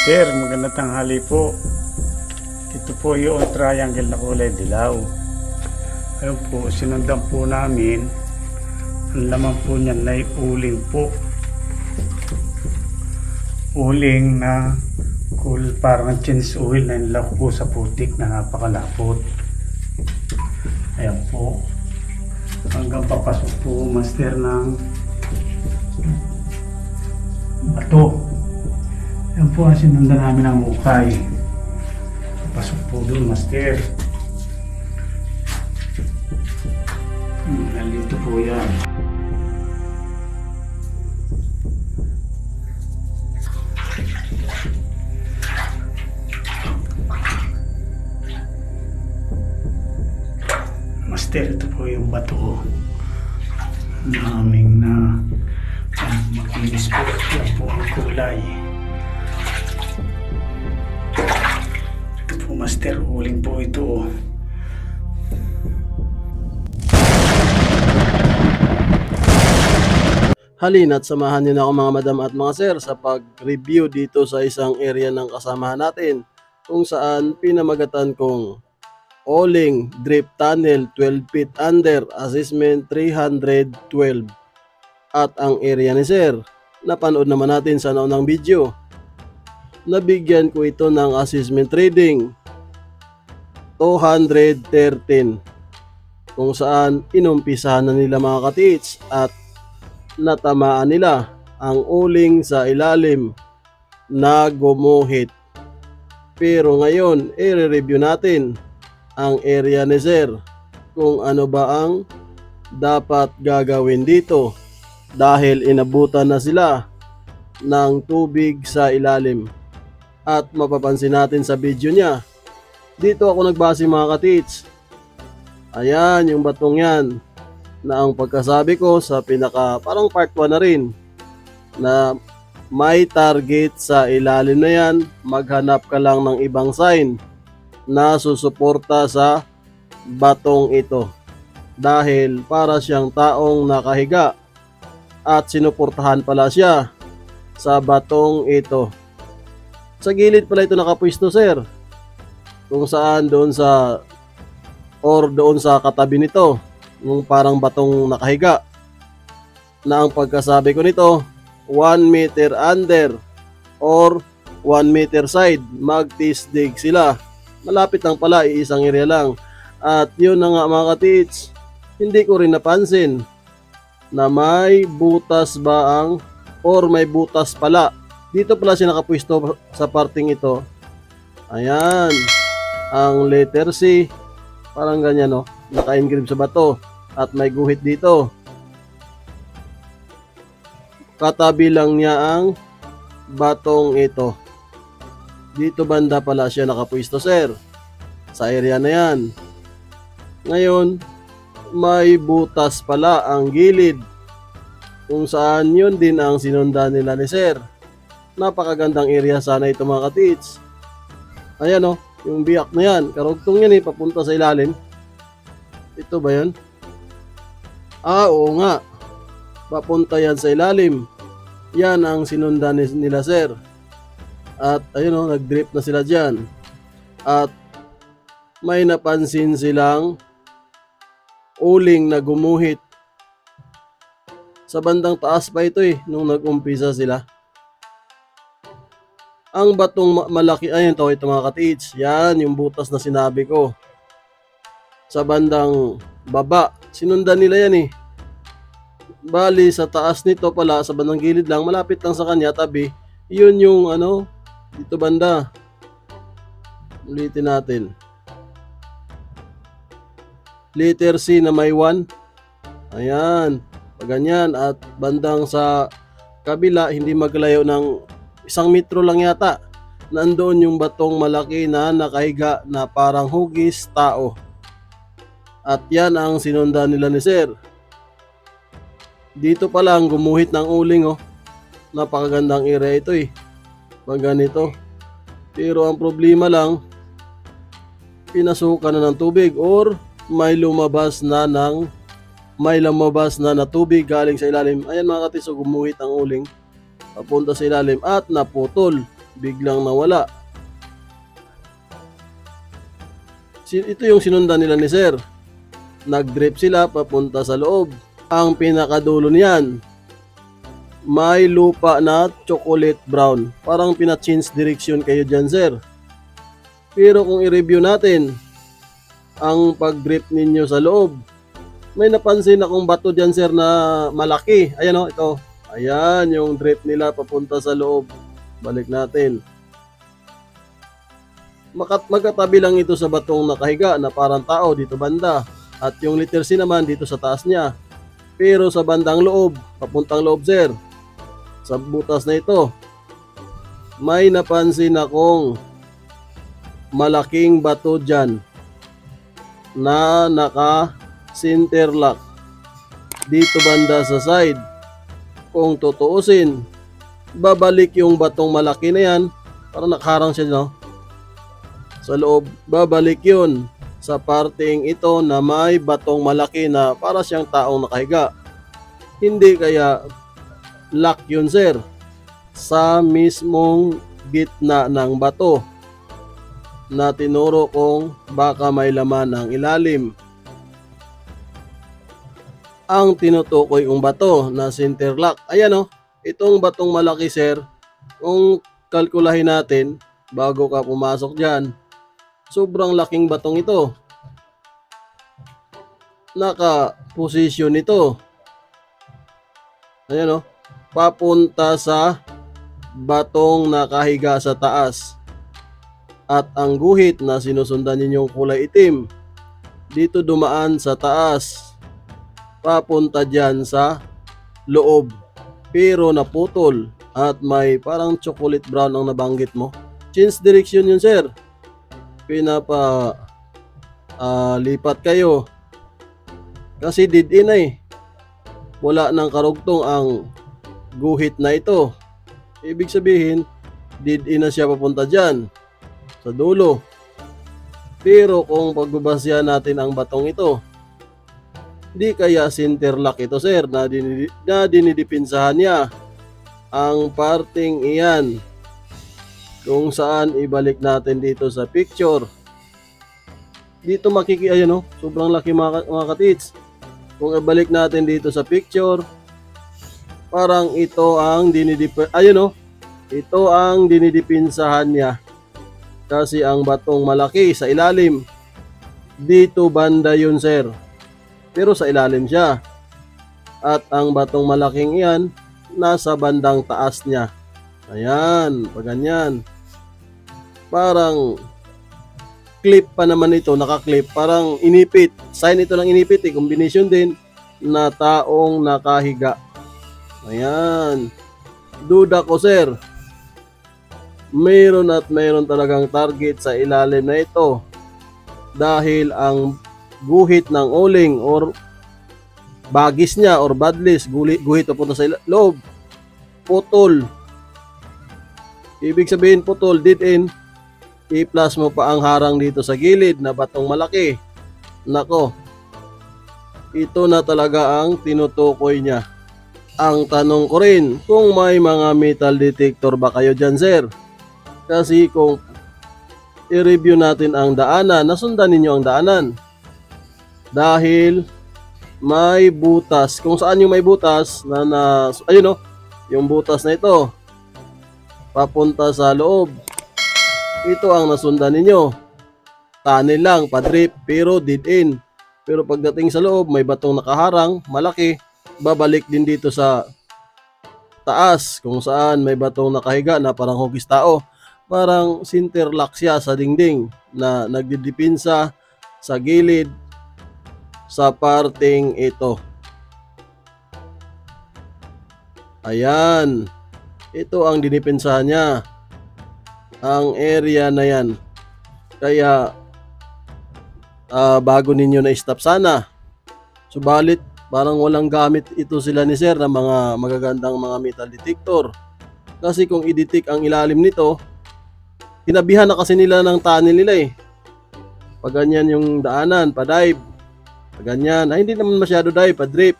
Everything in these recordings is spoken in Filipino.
Sir, magandang tanghali po. Ito po yung triangle na kulay dilaw. Ayun po, sinundan po namin. Ang laman po niyan ay uling po. Uling na cool, parang chins oil na nilak po sa putik na napakalapot. Ayan po. Hanggang papasok po, master ng bato. Po ang sinundan namin ng ukay. Pasok po doon, master. Hmm, nandito po yan. Master, ito po yung bato naming na um, makinis po. Yan po ang kulay. Master, huling po ito. Halina't samahan niyo na ako mga madam at mga sir sa pag-review dito sa isang area ng kasamahan natin kung saan pinamagatan kong Oling Drip Tunnel 12 feet under assessment 312 at ang area ni sir napanood naman natin sa naunang video. Nabigyan ko ito ng assessment reading 213 kung saan inumpisahan na nila mga katits at natamaan nila ang uling sa ilalim na gumuhit. Pero ngayon, i-review natin ang area ni Sir kung ano ba ang dapat gagawin dito dahil inabutan na sila ng tubig sa ilalim. At mapapansin natin sa video niya, dito ako nagbase mga katits. Ayan yung batong yan. Na ang pagkasabi ko sa pinaka parang part 1 na rin na may target sa ilalim na yan maghanap ka lang ng ibang sign na susuporta sa batong ito. Dahil para siyang taong nakahiga at sinuportahan pala siya sa batong ito. Sa gilid pala ito nakapwisto sir kung saan doon sa or doon sa katabi nito yung parang batong nakahiga na ang pagkasabi ko nito 1 meter under or 1 meter side magtisdig sila. Malapit lang pala iisang area lang. At yun na nga mga katits hindi ko rin napansin na may butas ba ang or may butas pala. Dito pala siya nakapwisto sa parting ito. Ayan ang letter C parang ganyan no naka-engrave sa bato at may guhit dito. Katabi lang niya ang batong ito. Dito banda pala siya nakapwisto sir. Sa area na yan. Ngayon, may butas pala ang gilid. Kung saan yun din ang sinundan nila ni sir. Napakagandang area sana ito mga katits. Ayan o, yung biyak na yan. Karugtong yan eh, papunta sa ilalim. Ito ba yan? Ah, oo nga. Papunta yan sa ilalim. Yan ang sinundan nila sir. At ayun o, nag-drip na sila dyan. At may napansin silang uling na gumuhit. Sa bandang taas pa ito eh, nung nag-umpisa sila. Ang batong malaki, ayun to, ito mga katiits. Yan, yung butas na sinabi ko. Sa bandang baba. Sinundan nila yan eh. Bali, sa taas nito pala, sa bandang gilid lang, malapit lang sa kanya, tabi. Yun yung ano, dito banda. Ulitin natin. Letter C na may 1. Ayan. Ganyan. At bandang sa kabila, hindi maglayo ng isang metro lang yata. Nandoon yung batong malaki na nakahiga na parang hugis tao. At yan ang sinundan nila ni Sir. Dito pa lang gumuhit ng uling oh. Napakagandang area ito eh. Pag ganito. Pero ang problema lang, pinasukan na ng tubig or may lumabas na ng may lumabas na na tubig galing sa ilalim. Ayan mga katiso, gumuhit ang uling papunta sa ilalim at naputol biglang nawala. Ito yung sinundan nila ni Sir. Nag-drip sila papunta sa loob. Ang pinakadulo niyan, may lupa na chocolate brown. Parang pina-change direction kayo dyan, Sir. Pero kung i-review natin ang pag-drip ninyo sa loob, may napansin akong bato dyan, Sir, na malaki. Ayan o, ito. Ayan, yung drip nila papunta sa loob. Balik natin. Makat magkatabi lang ito sa batong nakahiga na parang tao dito banda. At yung letter naman dito sa taas niya. Pero sa bandang loob, papuntang loob sir, sa butas na ito, may napansin akong malaking bato dyan na naka sinterlock dito banda sa side. Kung tutuusin, babalik yung batong malaki na yan, parang nakaharang siya no? sa loob, babalik yun sa parting ito na may batong malaki na para siyang taong nakahiga. Hindi kaya lock yun sir sa mismong gitna ng bato na tinuro kong baka may laman ng ilalim. Ang tinutukoy kong bato na center lock. Ayan o, itong batong malaki sir, kung kalkulahin natin bago ka pumasok dyan, sobrang laking batong ito. Naka-position ito. Ayan o. Papunta sa batong nakahiga sa taas. At ang guhit na sinusundan ninyong kulay itim, dito dumaan sa taas. Papunta dyan sa loob. Pero naputol at may parang chocolate brown ang nabanggit mo. Change direction yun sir. Pinapa ah, lipat kayo. Kasi did in eh. Wala nang karugtong ang guhit na ito. Ibig sabihin did in na siya papunta dyan sa dulo. Pero kung pagbabasya natin ang batong ito di kaya sinterlock ito sir na, dinidi, na dinidipinsahan niya ang parting iyan kung saan ibalik natin dito sa picture. Dito makiki ayan oh, sobrang laki mga, mga katits. Kung ibalik natin dito sa picture, parang ito ang dinidip ayun oh, ito ang dinidipinsahan niya. Kasi ang batong malaki sa ilalim, dito banda yun sir. Pero sa ilalim siya. At ang batong malaking iyan, nasa bandang taas niya. Ayan, pag ganyan. Parang clip pa naman ito, naka-clip. Parang inipit. Sign ito ng inipit eh. Combination din na taong nakahiga. Ayan. Duda ko sir. Mayroon at mayroon talagang target sa ilalim na ito. Dahil ang guhit ng uling or bagis niya or badlis, guhit, papunta sa loob, putol. Ibig sabihin putol, dead end, i-plus mo pa ang harang dito sa gilid na batong malaki. Nako, ito na talaga ang tinutukoy niya. Ang tanong ko rin, kung may mga metal detector ba kayo dyan, sir? Kasi kung i-review natin ang daanan, nasundan ninyo ang daanan. Dahil may butas. Kung saan yung may butas na, na ayun o, yung butas na ito, papunta sa loob. Ito ang nasundan ninyo. Tunnel lang, padrip, pero dead end. Pero pagdating sa loob, may batong nakaharang, malaki, babalik din dito sa taas, kung saan may batong nakahiga na parang hugis tao. Parang sinterlock siya sa dingding na nagdidipinsa sa gilid sa parting ito. Ayan. Ito ang dinipinsahan niya. Ang area na yan. Kaya ah, bago ninyo na stop sana. Subalit parang walang gamit ito sila ni sir ng mga magagandang mga metal detector. Kasi kung i-detect ang ilalim nito, hinabihan na kasi nila ng tunnel nila eh. Pag ganyan yung daanan, pa-dive. Ganyan, ay hindi naman masyado dive, pa-drip.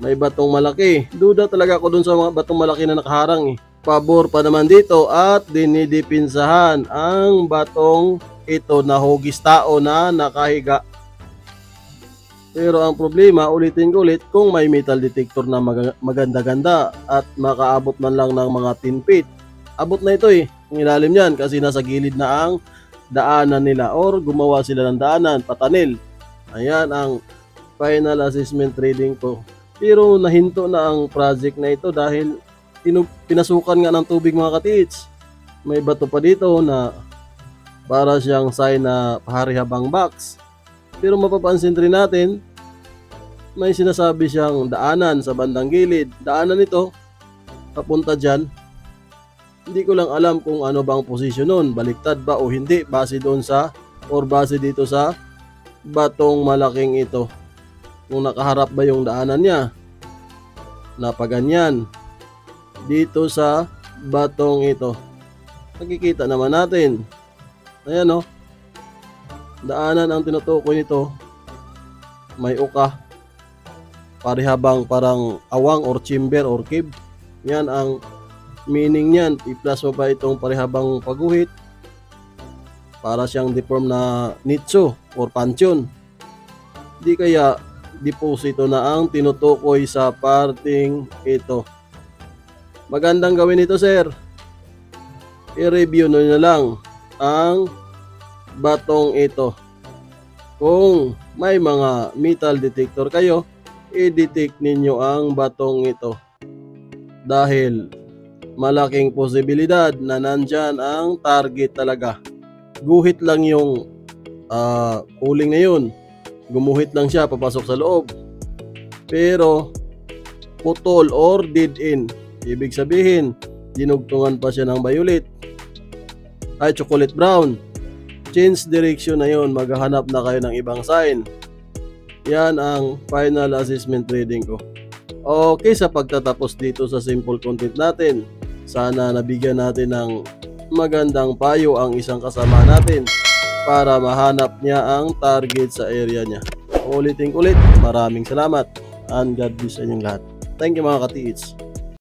May batong malaki. Duda talaga ako dun sa mga batong malaki na nakaharang eh. pabor pa naman dito at dinidipinsahan ang batong ito na hugis tao na nakahiga. Pero ang problema, ulitin ko ulit, kung may metal detector na maga- maganda-ganda at makaabot man lang ng mga 10 feet, abot na ito eh, ang ilalim yan kasi nasa gilid na ang daanan nila or gumawa sila ng daanan, patanil. Ayan ang final assessment reading ko. Pero nahinto na ang project na ito dahil pinasukan nga ng tubig mga katits. May bato pa dito na para siyang sign na paharihabang box. Pero mapapansin rin natin, may sinasabi siyang daanan sa bandang gilid. Daanan ito, papunta dyan. Hindi ko lang alam kung ano bang posisyon nun, baliktad ba o hindi, base doon sa, or base dito sa batong malaking ito. Kung nakaharap ba yung daanan niya, napaganyan. Dito sa batong ito. Nakikita naman natin. Ayan o. Daanan ang tinutukoy nito. May uka. Parihabang parang awang or chamber or cave. Yan ang meaning niyan. I-plus mo pa itong parihabang paguhit. Para siyang deform na nicho or pansyon. Di kaya deposito na ang tinutukoy sa parting ito. Magandang gawin ito, sir. I-review nyo na lang ang batong ito. Kung may mga metal detector kayo, i-detect ninyo ang batong ito. Dahil malaking posibilidad na nandyan ang target talaga. Guhit lang yung ah, uling na yun. Gumuhit lang siya papasok sa loob. Pero putol or dead end. Ibig sabihin, dinugtungan pa siya ng violet. Ay, chocolate brown. Change direction na yon, maghahanap na kayo ng ibang sign. Yan ang final assessment reading ko. Okay, sa pagtatapos dito sa simple content natin, sana nabigyan natin ng magandang payo ang isang kasama natin para mahanap niya ang target sa area niya. Ulitin ulit, maraming salamat and God bless sa inyong lahat. Thank you mga katiits.